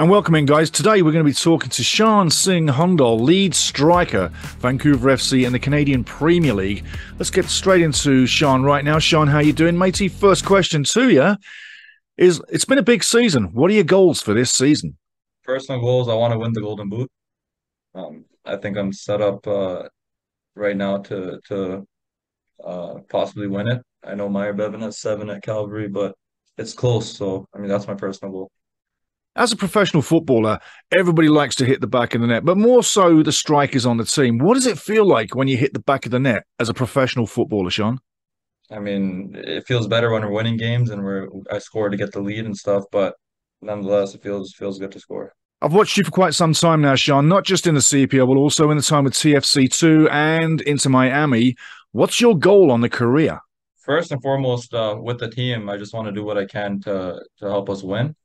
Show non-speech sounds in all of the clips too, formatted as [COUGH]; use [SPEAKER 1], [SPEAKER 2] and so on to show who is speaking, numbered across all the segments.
[SPEAKER 1] And welcome in, guys. Today we're going to be talking to Shaan Singh Hundal, lead striker, Vancouver FC in the Canadian Premier League. Let's get straight into Shaan right now. Shaan, how you doing, matey? First question to you is: It's been a big season. What are your goals for this season?
[SPEAKER 2] Personal goals: I want to win the Golden Boot. Um, I think I'm set up uh, right now to to uh, possibly win it. I know Myer Bevan has seven at Calgary, but it's close. So I mean, that's my personal goal.
[SPEAKER 1] As a professional footballer, everybody likes to hit the back of the net, but more so the strikers on the team. What does it feel like when you hit the back of the net as a professional footballer, Shaan?
[SPEAKER 2] I mean, it feels better when we're winning games and we're I score to get the lead and stuff, but nonetheless, it feels feels good to score.
[SPEAKER 1] I've watched you for quite some time now, Shaan, not just in the CPL, but also in the time with TFC2 and Inter Miami. What's your goal on the career?
[SPEAKER 2] First and foremost, uh, with the team, I just want to do what I can to to help us win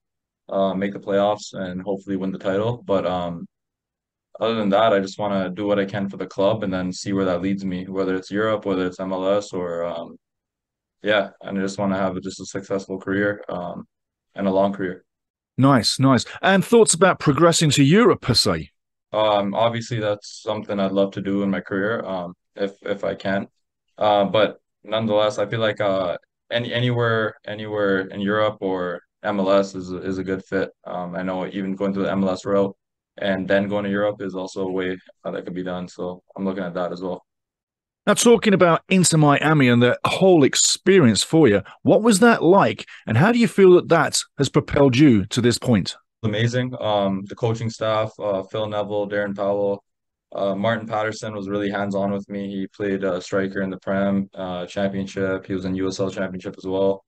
[SPEAKER 2] uh, make the playoffs and hopefully win the title. But um, other than that, I just want to do what I can for the club and then see where that leads me, whether it's Europe, whether it's MLS, or um, yeah, and I just want to have just a successful career um, and a long career.
[SPEAKER 1] Nice, nice. And thoughts about progressing to Europe per se?
[SPEAKER 2] Um, obviously, that's something I'd love to do in my career, um, if if I can. Uh, but nonetheless, I feel like uh, any anywhere anywhere in Europe or MLS is is a good fit. Um, I know even going through the MLS route and then going to Europe is also a way that could be done. So I'm looking at that as well.
[SPEAKER 1] Now, talking about Inter Miami and the whole experience for you, what was that like, and how do you feel that that has propelled you to this point?
[SPEAKER 2] Amazing. Um, the coaching staff, uh, Phil Neville, Darren Powell, uh, Martin Paterson was really hands on with me. He played uh, striker in the Prem uh, Championship. He was in USL Championship as well.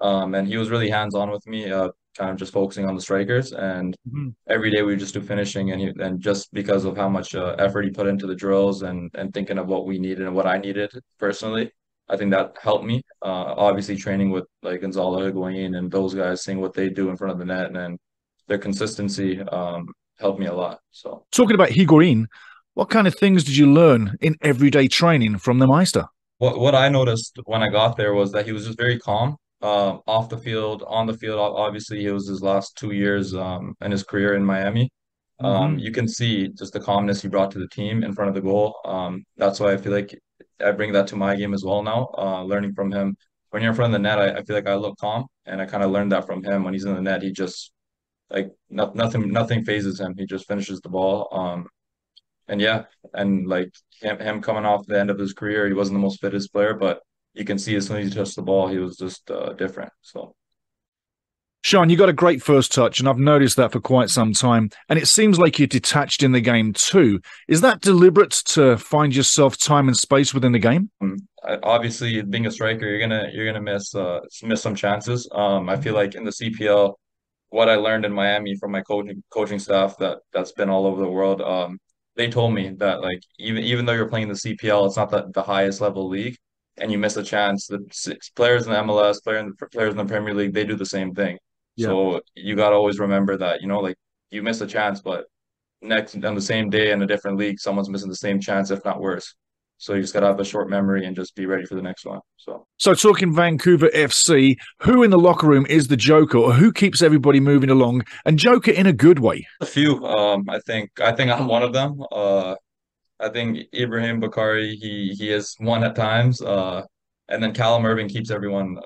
[SPEAKER 2] Um, and he was really hands on with me, uh, kind of just focusing on the strikers. And mm-hmm. every day we would just do finishing, and he, and just because of how much uh, effort he put into the drills and and thinking of what we needed and what I needed personally, I think that helped me. Uh, obviously, training with like Gonzalo Higuain and those guys, seeing what they do in front of the net and, and their consistency um, helped me a lot. So
[SPEAKER 1] talking about Higuain, what kind of things did you learn in everyday training from the Meister?
[SPEAKER 2] What what I noticed when I got there was that he was just very calm um, off the field, on the field. Obviously, it was his last two years um, in his career in Miami. Um, mm-hmm. You can see just the calmness he brought to the team in front of the goal. Um, that's why I feel like I bring that to my game as well now, uh, learning from him. When you're in front of the net, I, I feel like I look calm, and I kind of learned that from him. When he's in the net, he just like no, nothing nothing phases him. He just finishes the ball. Um, and yeah, and like him, him coming off the end of his career, he wasn't the most fittest player, but you can see as soon as he touched the ball, he was just uh, different. So.
[SPEAKER 1] Shaan, you got a great first touch, and I've noticed that for quite some time. And it seems like you're detached in the game too. Is that deliberate to find yourself time and space within the game? Um,
[SPEAKER 2] obviously, being a striker, you're gonna you're gonna miss uh, miss some chances. Um, I feel like in the CPL, what I learned in Miami from my coaching coaching staff that that's been all over the world. Um, they told me that like even even though you're playing the CPL, it's not the, the highest level league and you miss a chance. The six players in the MLS, player in the, players in the Premier League, they do the same thing. Yeah. So you got to always remember that, you know, like you miss a chance, but next on the same day in a different league, someone's missing the same chance, if not worse. So you just got to have a short memory and just be ready for the next one. So,
[SPEAKER 1] so talking Vancouver FC, who in the locker room is the Joker, or who keeps everybody moving along, and Joker in a good way?
[SPEAKER 2] A few. Um, I think I think I'm one of them. Uh, I think Ibrahim Bakare he he is one at times. Uh, and then Callum Irving keeps everyone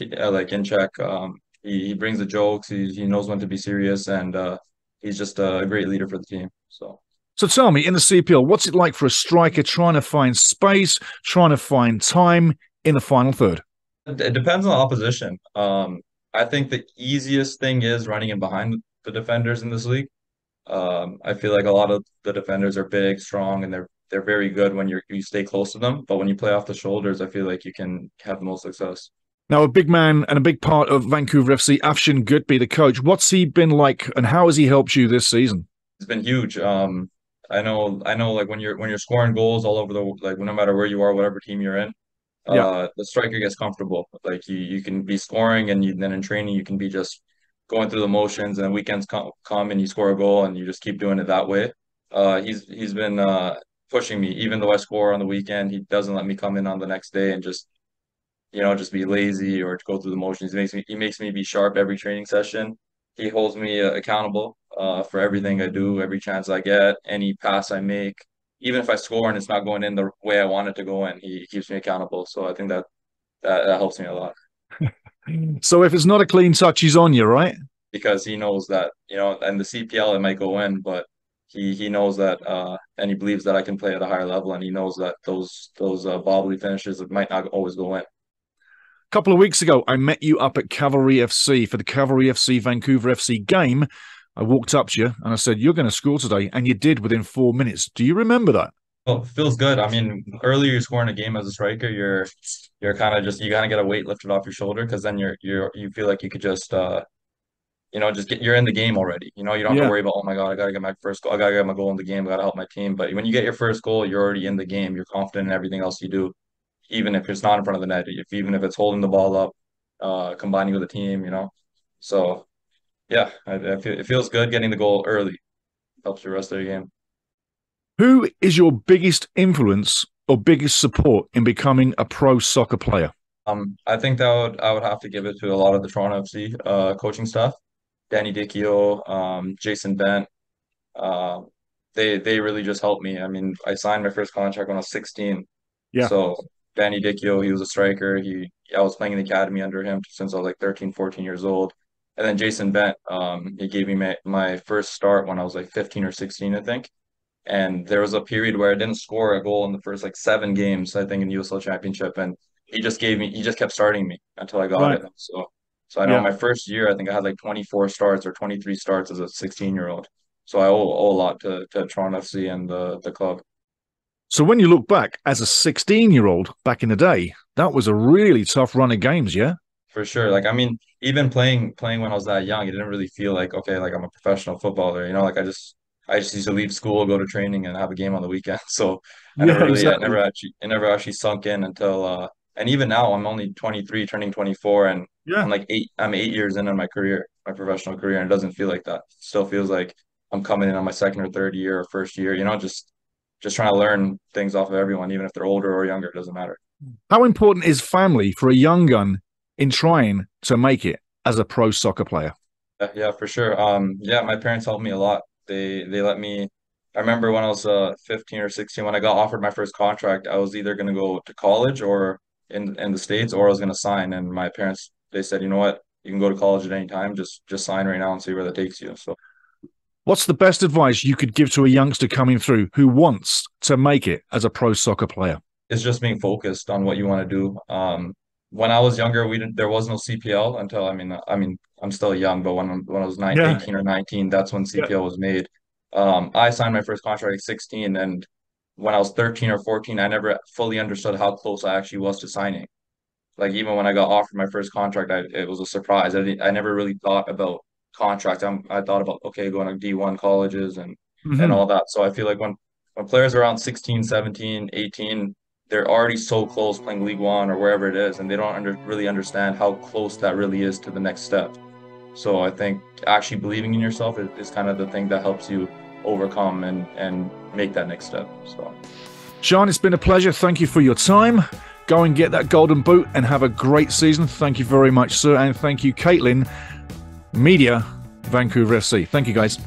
[SPEAKER 2] uh, like in check. Um, he, he brings the jokes. He he knows when to be serious, and uh, he's just a great leader for the team. So.
[SPEAKER 1] So tell me, in the CPL, what's it like for a striker trying to find space, trying to find time in the final third?
[SPEAKER 2] It depends on the opposition. Um, I think the easiest thing is running in behind the defenders in this league. Um, I feel like a lot of the defenders are big, strong, and they're they're very good when you you stay close to them. But when you play off the shoulders, I feel like you can have the most success.
[SPEAKER 1] Now, a big man and a big part of Vancouver FC, Afshin Ghotbi, the coach. What's he been like, and how has he helped you this season?
[SPEAKER 2] It's been huge. Um, I know, I know, like when you're when you're scoring goals all over the like, no matter where you are, whatever team you're in, yeah. uh, the striker gets comfortable. Like you, you can be scoring, and you, then in training you can be just going through the motions and weekends come, come and you score a goal and you just keep doing it that way. Uh, he's he's been uh, pushing me even though I score on the weekend. He doesn't let me come in on the next day and just you know just be lazy or go through the motions. He makes me he makes me be sharp every training session. He holds me uh, accountable uh, for everything I do, every chance I get, any pass I make, even if I score and it's not going in the way I want it to go in, he keeps me accountable. So I think that that, that helps me a lot. [LAUGHS]
[SPEAKER 1] so if it's not a clean touch, he's on you, right?
[SPEAKER 2] Because he knows that you know, and the CPL it might go in, but he he knows that, uh, and he believes that I can play at a higher level, and he knows that those those uh, bobbly finishes might not always go in A
[SPEAKER 1] couple of weeks ago, I met you up at Cavalry FC for the Cavalry FC Vancouver FC game. I walked up to you and I said, You're going to score today. And you did within four minutes. Do you remember that?
[SPEAKER 2] Oh, feels good. I mean, earlier you're scoring a game as a striker, you're you're kind of just you kind of get a weight lifted off your shoulder because then you're you're you feel like you could just uh you know just get you're in the game already. You know, you don't have yeah. to worry about oh my god, I gotta get my first goal, I gotta get my goal in the game, I gotta help my team. But when you get your first goal, you're already in the game. You're confident in everything else you do even if it's not in front of the net, if even if it's holding the ball up, uh, combining with the team, you know. So yeah, I, I feel, it feels good getting the goal early. Helps the rest of the game.
[SPEAKER 1] Who is your biggest influence or biggest support in becoming a pro soccer player?
[SPEAKER 2] Um, I think that would I would have to give it to a lot of the Toronto FC uh, coaching staff, Danny Dichio, um, Jason Bent. Uh, they they really just helped me. I mean, I signed my first contract when I was 16. Yeah. So Danny Dichio, he was a striker. He I was playing in the academy under him since I was like 13, 14 years old. And then Jason Bent, um, he gave me my, my first start when I was like 15 or 16, I think. And there was a period where I didn't score a goal in the first like seven games, I think, in the USL Championship. And he just gave me, he just kept starting me until I got right. it. So, so I know yeah. my first year, I think I had like 24 starts or 23 starts as a 16 year old. So I owe, owe a lot to, to Toronto FC and the, the club.
[SPEAKER 1] So when you look back as a 16 year old back in the day, that was a really tough run of games, yeah?
[SPEAKER 2] For sure. Like I mean, even playing playing when I was that young, it didn't really feel like okay, like I'm a professional footballer. You know, like I just I just used to leave school, go to training, and have a game on the weekend. [LAUGHS] So I yeah, never really, exactly. I never actually, it never actually sunk in until, uh, and even now I'm only 23, turning 24, and yeah. I'm like eight, I'm eight years in on my career, my professional career, and it doesn't feel like that. It still feels like I'm coming in on my second or third year or first year. You know, just just trying to learn things off of everyone, even if they're older or younger, it doesn't matter.
[SPEAKER 1] How important is family for a young gun in trying to make it as a pro soccer player?
[SPEAKER 2] Yeah, yeah for sure. Um, yeah, my parents helped me a lot. They they let me. I remember when I was uh 15 or 16, when I got offered my first contract, I was either going to go to college or in in the states, or I was going to sign. And my parents they said, you know what, you can go to college at any time. Just just sign right now and see where that takes you. So
[SPEAKER 1] What's the best advice you could give to a youngster coming through who wants to make it as a pro soccer player?
[SPEAKER 2] It's just being focused on what you want to do. Um, when I was younger, we didn't. There was no CPL until I mean, I mean, I'm still young, but when when I was 19, yeah. 18 or 19, that's when CPL yeah. was made. Um, I signed my first contract at 16, and when I was 13 or 14, I never fully understood how close I actually was to signing. Like even when I got offered my first contract, I, it was a surprise. I, I never really thought about contract. I'm, I thought about okay, going to D1 colleges and mm-hmm. and all that. So I feel like when when players are around 16, 17, 18, they're already so close playing League One or wherever it is, and they don't under, really understand how close that really is to the next step. So I think actually believing in yourself is, is kind of the thing that helps you overcome and and make that next step. So,
[SPEAKER 1] Shaan, it's been a pleasure. Thank you for your time. Go and get that golden boot and have a great season. Thank you very much, sir, and thank you, Caitlin Media, Vancouver FC. Thank you, guys.